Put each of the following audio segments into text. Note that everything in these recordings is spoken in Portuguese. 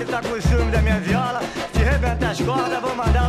tarde tá com o ciúme da minha viola. Se rebentar as cordas, vou mandar.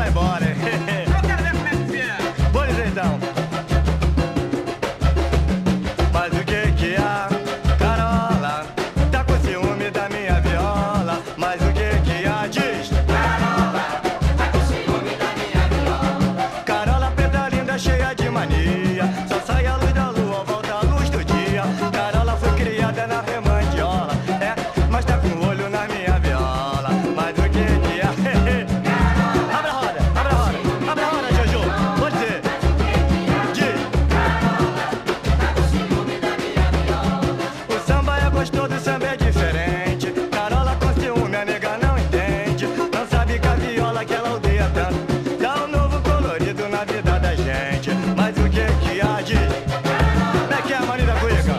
a vida da gente. Mas o que que há de. Como é que é a mania da cuica?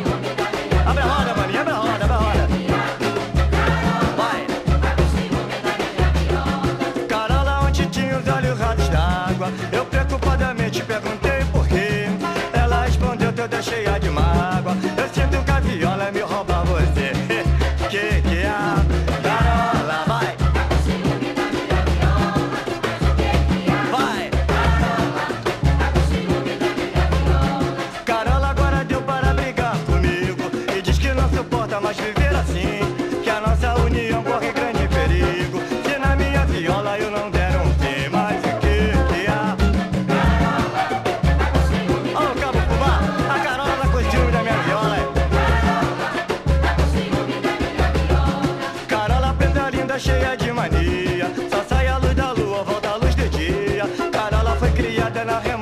Abre a roda, maninha, abre a roda, abre a roda. Vai! Caralho, onde tinha os olhos rados d'água. mas mais viver assim. Que a nossa união corre grande perigo. Se na minha viola eu não der um fim mas o que que há? Ó, o cabo a carola tá com da minha viola. É. Carola preta linda, cheia de mania. Só sai a luz da lua, volta a luz de dia. Carola foi criada na remota.